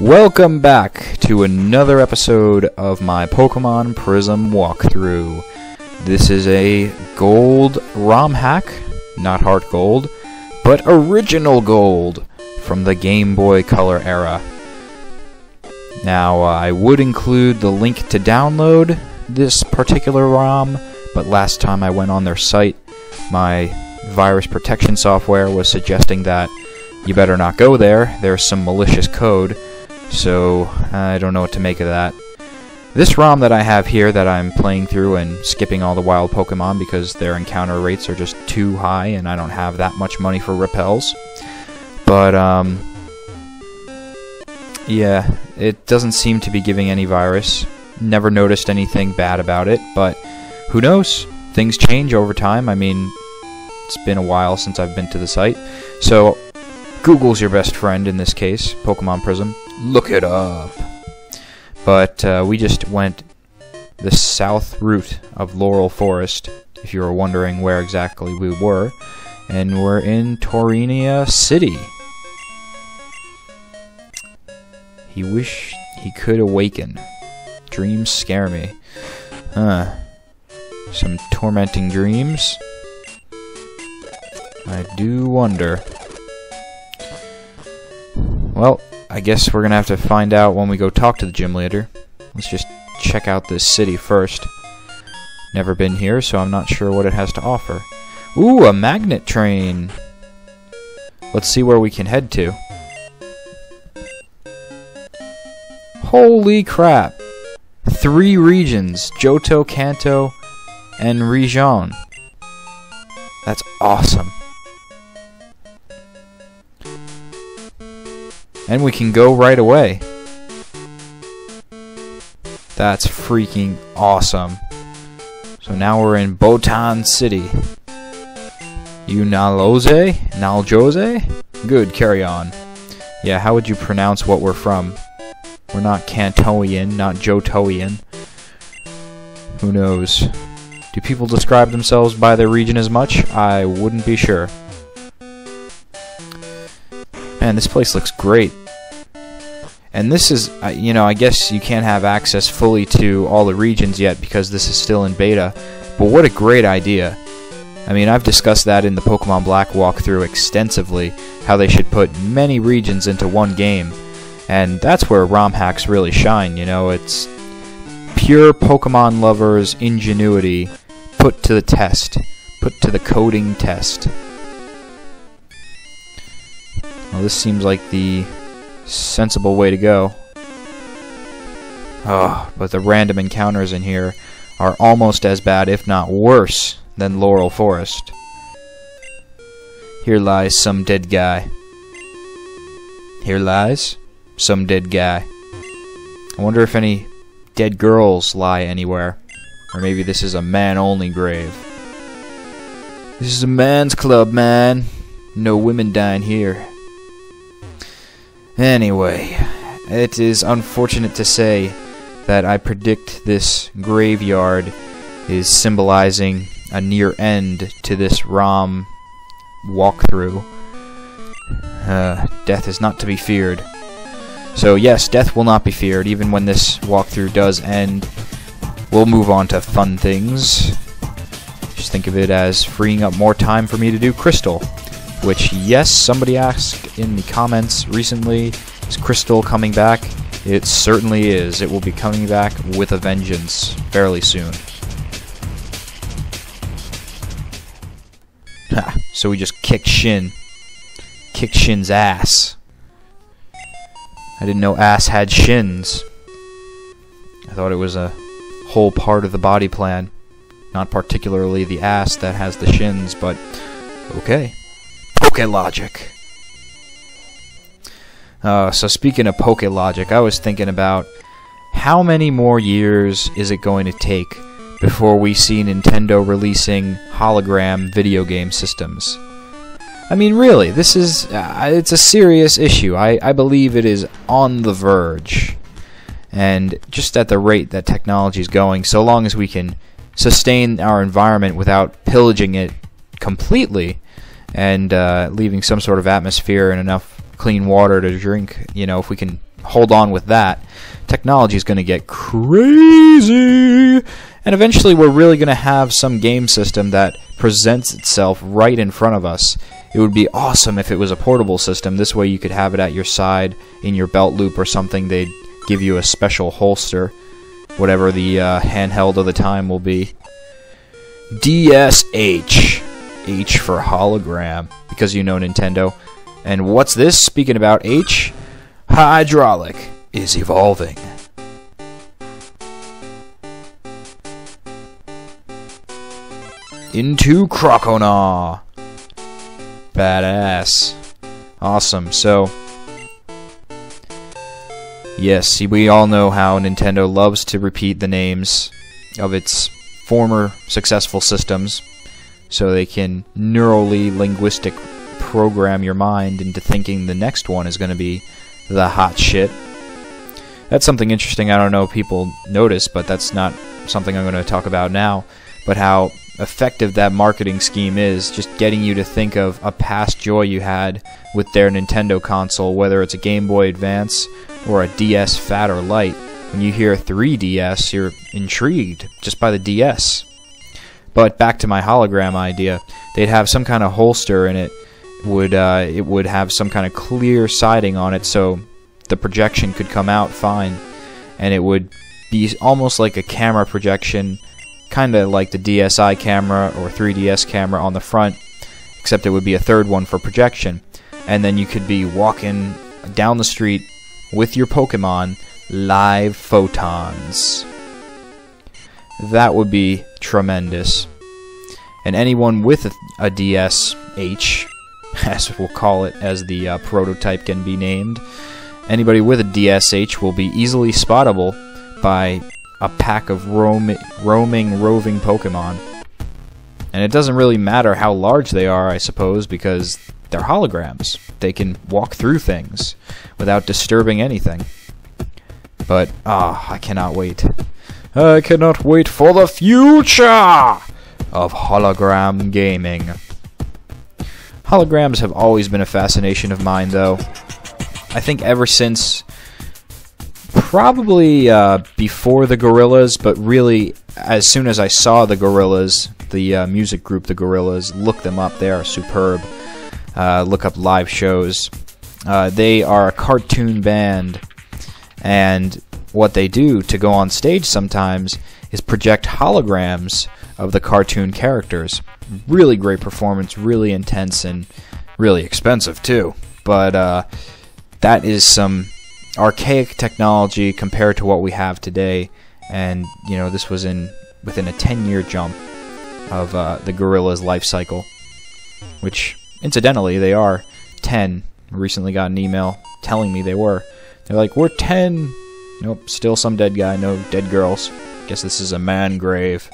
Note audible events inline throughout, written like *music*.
Welcome back to another episode of my Pokemon Prism walkthrough. This is a gold ROM hack, not Heart Gold, but original gold from the Game Boy Color era. Now, uh, I would include the link to download this particular ROM, but last time I went on their site, my virus protection software was suggesting that you better not go there. There's some malicious code so I don't know what to make of that. This ROM that I have here that I'm playing through and skipping all the wild Pokemon because their encounter rates are just too high and I don't have that much money for repels. But, um, yeah, it doesn't seem to be giving any virus. Never noticed anything bad about it, but who knows? Things change over time. I mean, it's been a while since I've been to the site. So, Google's your best friend in this case, Pokemon Prism look it up. But uh, we just went the south route of Laurel Forest, if you were wondering where exactly we were, and we're in Torenia City. He wished he could awaken. Dreams scare me. Huh. Some tormenting dreams? I do wonder. Well, I guess we're gonna have to find out when we go talk to the gym leader. Let's just check out this city first. Never been here, so I'm not sure what it has to offer. Ooh, a magnet train! Let's see where we can head to. Holy crap! Three regions, Johto, Kanto, and Rijon. That's awesome. And we can go right away. That's freaking awesome. So now we're in Botan City. You Naloze? Naljose? Good, carry on. Yeah, how would you pronounce what we're from? We're not Kantoian, not Johtoian. Who knows? Do people describe themselves by their region as much? I wouldn't be sure. Man, this place looks great. And this is, uh, you know, I guess you can't have access fully to all the regions yet because this is still in beta. But what a great idea. I mean, I've discussed that in the Pokemon Black walkthrough extensively, how they should put many regions into one game. And that's where ROM hacks really shine, you know, it's pure Pokemon lovers' ingenuity put to the test, put to the coding test. Well, this seems like the sensible way to go. Oh, but the random encounters in here are almost as bad, if not worse, than Laurel Forest. Here lies some dead guy. Here lies some dead guy. I wonder if any dead girls lie anywhere. Or maybe this is a man-only grave. This is a man's club, man. No women dying here. Anyway, it is unfortunate to say that I predict this graveyard is symbolizing a near end to this ROM walkthrough. Uh, death is not to be feared. So yes, death will not be feared, even when this walkthrough does end. We'll move on to fun things. Just think of it as freeing up more time for me to do Crystal. Which, yes, somebody asked in the comments recently, is Crystal coming back? It certainly is. It will be coming back with a vengeance fairly soon. Ha, so we just kicked Shin. Kicked Shin's ass. I didn't know ass had shins. I thought it was a whole part of the body plan. Not particularly the ass that has the shins, but okay. Poke Logic. Uh, so speaking of Poke Logic, I was thinking about how many more years is it going to take before we see Nintendo releasing hologram video game systems? I mean, really, this is uh, it's a serious issue. I, I believe it is on the verge. And just at the rate that technology is going, so long as we can sustain our environment without pillaging it completely, and uh, leaving some sort of atmosphere and enough clean water to drink. You know, if we can hold on with that, technology is going to get crazy. And eventually, we're really going to have some game system that presents itself right in front of us. It would be awesome if it was a portable system. This way, you could have it at your side in your belt loop or something. They'd give you a special holster, whatever the uh, handheld of the time will be. DSH. H for hologram, because you know Nintendo. And what's this? Speaking about H, hydraulic is evolving. Into Croconaw. Badass. Awesome. So, yes, we all know how Nintendo loves to repeat the names of its former successful systems so they can neurally linguistic program your mind into thinking the next one is going to be the hot shit. That's something interesting I don't know if people notice, but that's not something I'm going to talk about now. But how effective that marketing scheme is, just getting you to think of a past joy you had with their Nintendo console, whether it's a Game Boy Advance or a DS Fat or Light. When you hear 3DS, you're intrigued just by the DS. But back to my hologram idea, they'd have some kind of holster and it would uh, it would have some kind of clear siding on it so the projection could come out fine, and it would be almost like a camera projection, kind of like the DSi camera or 3DS camera on the front, except it would be a third one for projection, and then you could be walking down the street with your Pokemon live photons. That would be tremendous. And anyone with a, a DSH, *laughs* as we'll call it, as the uh, prototype can be named, anybody with a DSH will be easily spottable by a pack of roam roaming, roving Pokemon. And it doesn't really matter how large they are, I suppose, because they're holograms. They can walk through things without disturbing anything. But, ah, oh, I cannot wait. I cannot wait for the future of hologram gaming. Holograms have always been a fascination of mine, though. I think ever since probably uh, before the Gorillaz, but really as soon as I saw the Gorillaz, the uh, music group, the Gorillaz, look them up. They are superb. Uh, look up live shows. Uh, they are a cartoon band, and what they do to go on stage sometimes is project holograms of the cartoon characters. Really great performance, really intense, and really expensive too. But uh, that is some archaic technology compared to what we have today. And you know, this was in within a 10-year jump of uh, the gorilla's life cycle, which incidentally they are 10. Recently got an email telling me they were. They're like, we're 10 Nope, still some dead guy, no dead girls. Guess this is a man grave.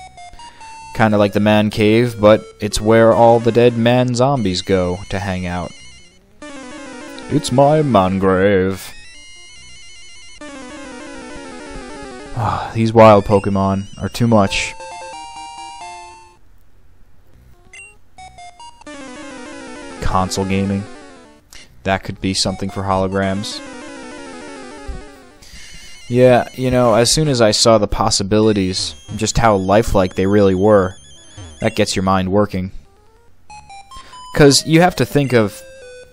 Kinda like the man cave, but it's where all the dead man zombies go to hang out. It's my man grave. Ah, these wild Pokemon are too much. Console gaming. That could be something for holograms. Yeah, you know, as soon as I saw the possibilities, just how lifelike they really were, that gets your mind working. Because you have to think of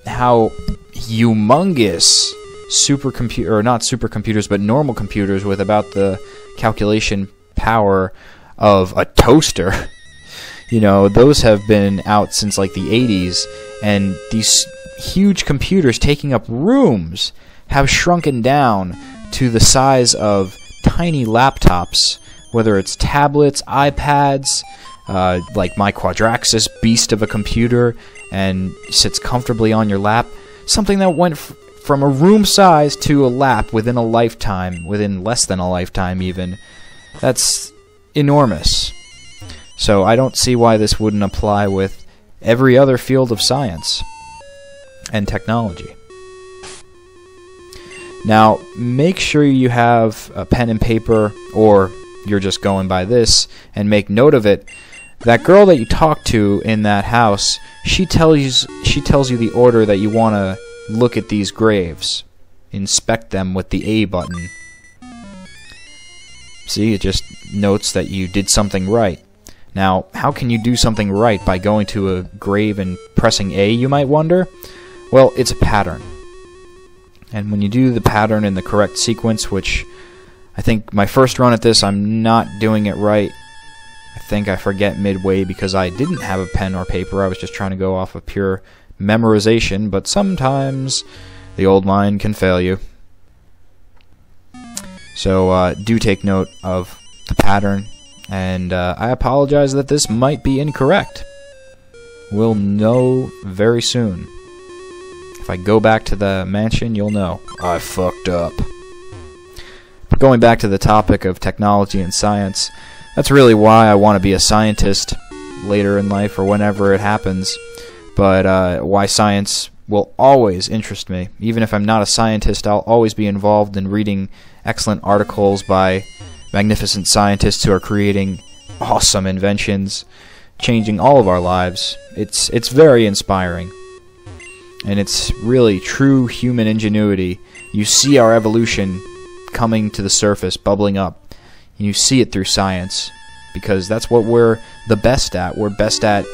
how humongous supercomputer, or not supercomputers, but normal computers with about the calculation power of a toaster. *laughs* you know, those have been out since like the 80s, and these huge computers taking up rooms have shrunken down to the size of tiny laptops, whether it's tablets, iPads, uh, like my Quadraxis beast of a computer, and sits comfortably on your lap. Something that went from a room size to a lap within a lifetime, within less than a lifetime even. That's enormous. So I don't see why this wouldn't apply with every other field of science and technology. Now, make sure you have a pen and paper, or you're just going by this, and make note of it. That girl that you talk to in that house, she tells she tells you the order that you want to look at these graves inspect them with the A button. See, it just notes that you did something right. Now, how can you do something right by going to a grave and pressing A, you might wonder? Well, it's a pattern. And when you do the pattern in the correct sequence, which I think my first run at this, I'm not doing it right. I think I forget midway because I didn't have a pen or paper. I was just trying to go off of pure memorization, but sometimes the old mind can fail you. So uh, do take note of the pattern, and uh, I apologize that this might be incorrect. We'll know very soon. If I go back to the mansion, you'll know. I fucked up. But going back to the topic of technology and science, that's really why I want to be a scientist later in life or whenever it happens. But uh, why science will always interest me. Even if I'm not a scientist, I'll always be involved in reading excellent articles by magnificent scientists who are creating awesome inventions, changing all of our lives. It's it's very inspiring. And it's really true human ingenuity. You see our evolution coming to the surface, bubbling up. And You see it through science because that's what we're the best at. We're best at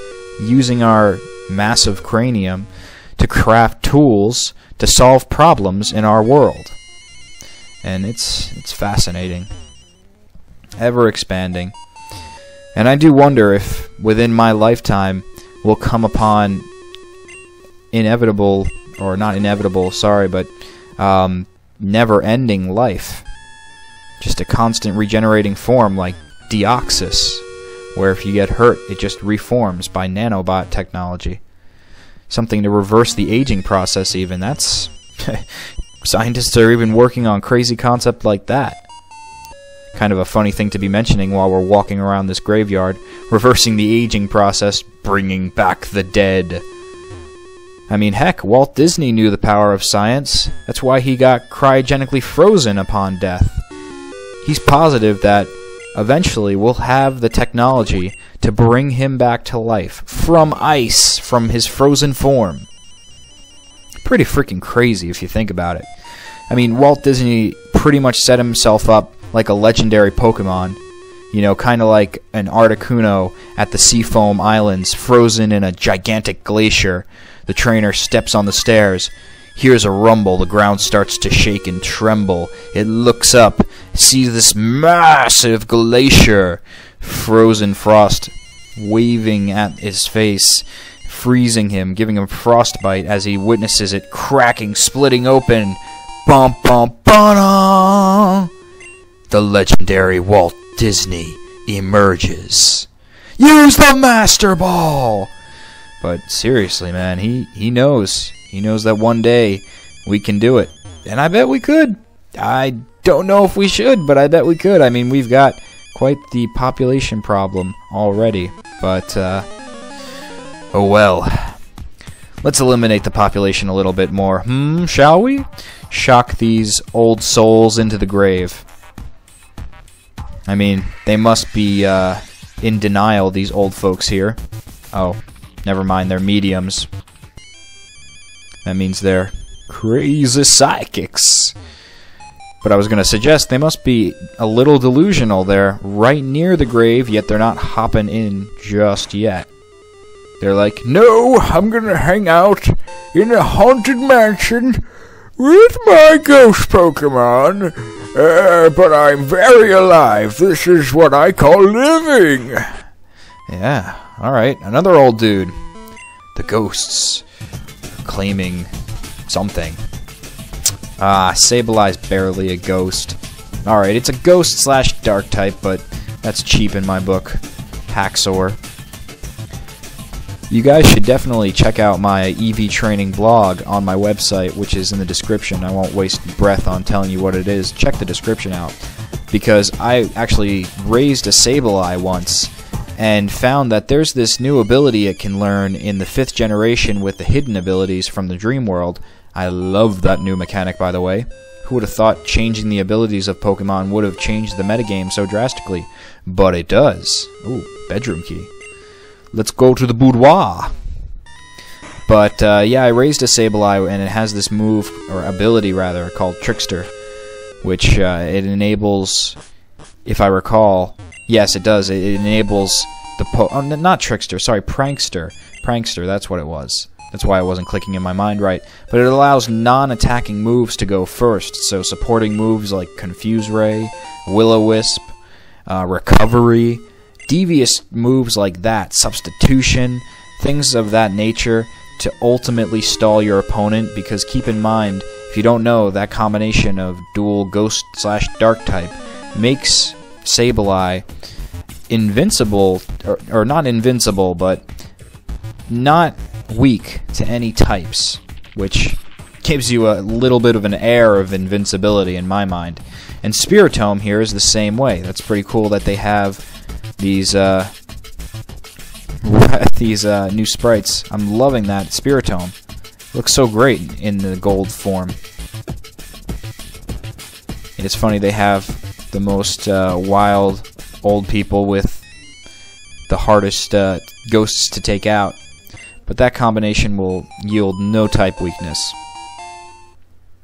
using our massive cranium to craft tools to solve problems in our world. And it's it's fascinating. Ever expanding. And I do wonder if within my lifetime we'll come upon inevitable or not inevitable, sorry, but um, never-ending life. Just a constant regenerating form like Deoxys, where if you get hurt, it just reforms by nanobot technology something to reverse the aging process even. That's *laughs* scientists are even working on crazy concept like that. Kind of a funny thing to be mentioning while we're walking around this graveyard, reversing the aging process, bringing back the dead. I mean, heck, Walt Disney knew the power of science. That's why he got cryogenically frozen upon death. He's positive that eventually we'll have the technology to bring him back to life from ice, from his frozen form. Pretty freaking crazy if you think about it. I mean, Walt Disney pretty much set himself up like a legendary Pokemon. You know, kind of like an Articuno at the Seafoam Islands, frozen in a gigantic glacier. The trainer steps on the stairs hears a rumble, the ground starts to shake and tremble. It looks up, sees this massive glacier, frozen frost waving at his face, freezing him, giving him frostbite as he witnesses it cracking, splitting open. Bum bum ba The legendary Walt Disney emerges. Use the Master Ball! But seriously, man, he, he knows. He knows that one day we can do it. And I bet we could. I don't know if we should, but I bet we could. I mean, we've got quite the population problem already. But, uh, oh well. Let's eliminate the population a little bit more. Hmm, shall we? Shock these old souls into the grave. I mean, they must be, uh, in denial, these old folks here. Oh, never mind, they're mediums. That means they're crazy psychics. But I was going to suggest they must be a little delusional. They're right near the grave, yet they're not hopping in just yet. They're like, No, I'm going to hang out in a haunted mansion with my ghost Pokemon. Uh, but I'm very alive. This is what I call living. Yeah, alright. Another old dude. The ghosts claiming something. Ah, Sableye's barely a ghost. Alright, it's a ghost slash dark type, but that's cheap in my book. Haxor. You guys should definitely check out my EV training blog on my website, which is in the description. I won't waste breath on telling you what it is. Check the description out. Because I actually raised a Sableye once and found that there's this new ability it can learn in the fifth generation with the hidden abilities from the Dream World. I love that new mechanic, by the way. Who would have thought changing the abilities of Pokemon would have changed the metagame so drastically? But it does. Ooh, bedroom key. Let's go to the boudoir. But uh, yeah, I raised a Sableye, and it has this move or ability rather called Trickster, which uh, it enables, if I recall, yes, it does. It, enables the po- oh, not Trickster, sorry, Prankster. Prankster, that's what it was. That's why it wasn't clicking in my mind right. But it allows non-attacking moves to go first, so supporting moves like Confuse Ray, Will-O-Wisp, uh, Recovery, devious moves like that, Substitution, things of that nature to ultimately stall your opponent because keep in mind, if you don't know, that combination of dual Ghost slash Dark type makes Sableye invincible, or, or not invincible, but not weak to any types, which gives you a little bit of an air of invincibility in my mind. And Spiritomb here is the same way. That's pretty cool that they have these uh, *laughs* these uh, new sprites. I'm loving that Spiritomb. Looks so great in the gold form. It's funny they have the most uh, wild old people with the hardest uh, ghosts to take out but that combination will yield no type weakness.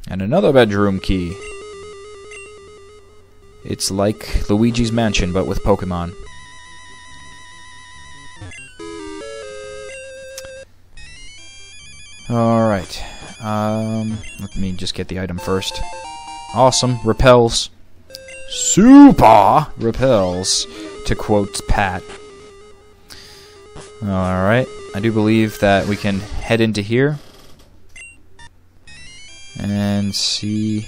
And another bedroom key. It's like Luigi's Mansion, but with Pokemon. Alright. Um, let me just get the item first. Awesome. Repels. Super repels, to quote Pat. Alright. I do believe that we can head into here and see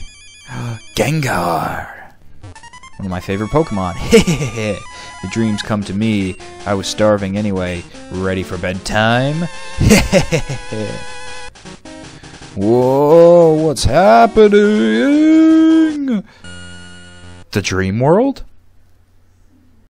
uh, Gengar. One of my favorite Pokemon. *laughs* the dreams come to me. I was starving anyway. Ready for bedtime? *laughs* Whoa, what's happening? The dream world?